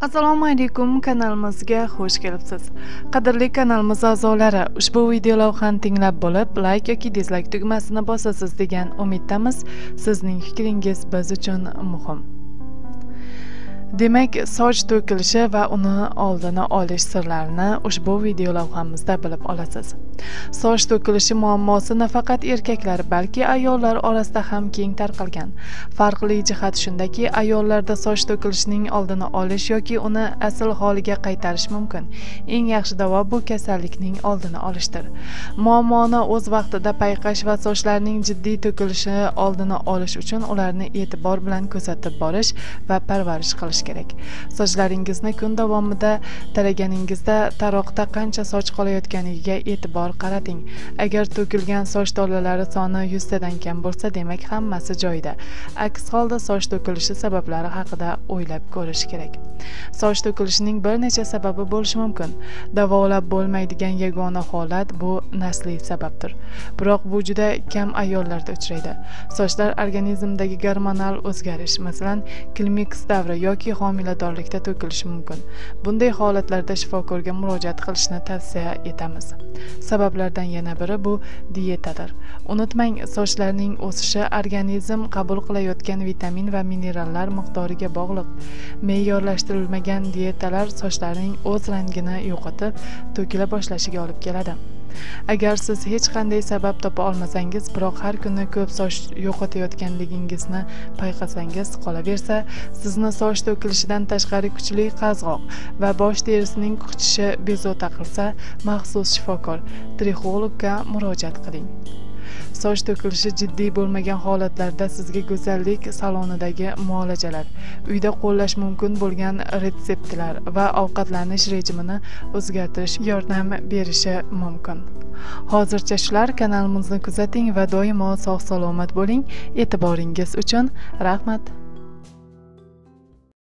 assalomu alaykum kanalimizga xush kelibsiz. Qadrli kanalimiz a'zolari ushbu videolavhani tinglab bo'lib layk yoki dizlayk tugmasini bosasiz degan umiddamiz. Sizning fikringiz biz uchun muhim. Demak soch to'kilishi va uni oldini olish sirlarini ushbu video lavhamizda bilib olasiz. Soch to'kilishi muammosi nafaqat erkaklar balki ayollar orasida ham keng tarqalgan. Farqli jihat shundaki ayollarda soch to'kilishining oldini olish yoki uni asl holiga qaytarish mumkin. Eng yaxshi davo bu kasallikning oldini olishdir. Muammoni o'z vaqtida payqash va sochlarning jiddiy to'kilishi oldini olish uchun ularni e'tibor bilan kuzatib borish va parvarish qilish qilish kerak. Sochlaringizni kun davomida taraganingizda taroqda qancha soch qolayotganiga e'tibor qarating. Agar to'kilgan soch tolalari soni yuztadan kam bo'lsa demak hammasi joyida. Aks holda soch to'kilishi sabablari haqida o'ylab ko'rish kerak. Soch to'kilishining bir necha sababi bo'lishi mumkin. Davolab bo'lmaydigan yagona holat bu nasliy sababdir. Biroq bu juda kam ayollarda uchraydi. Sochlar organizmdagi gormonal o'zgarish masalan klimaks davri yoki yoki homiladorlikda to'kilishi mumkin. Bunday holatlarda shifokorga murojaat qilishni tavsiya etamiz. Sabablardan yana biri bu dietadir. Unutmang sochlarning o'sishi organizm qabul qilayotgan vitamin va minerallar miqdoriga bog'liq. Me'yorlashtirilmagan dietalar sochlarning o'z rangini yo'qotib to'kila boshlashiga olib keladi. Agar siz hech qanday sabab topa olmasangiz biroq har kuni ko'p soch yo'qotayotganligingizni payqasangiz qolaversa sizni soch to'kilishidan tashqari kuchli qazg'oq va bosh terisining qichishi bezovta qilsa maxsus shifokor trixologga murojaat qiling. Soch to'kilishi jiddiy bo'lmagan holatlarda sizga go'zallik salonidagi muolajalar uyda qo'llash mumkin bo'lgan retseptlar va ovqatlanish rejimini o'zgartirish yordam berishi mumkin. Hozircha shular kanalimizni kuzating va doimo sog' salomat bo'ling. E'tiboringiz uchun rahmat.